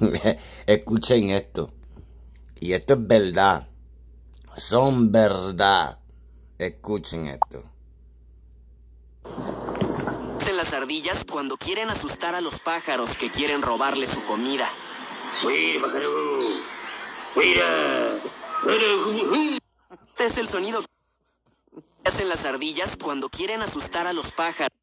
Escuchen esto. Y esto es verdad. Son verdad. Escuchen esto. Las ardillas cuando quieren asustar a los pájaros que quieren robarle su comida. Pájaro. Este es el sonido que hacen las ardillas cuando quieren asustar a los pájaros.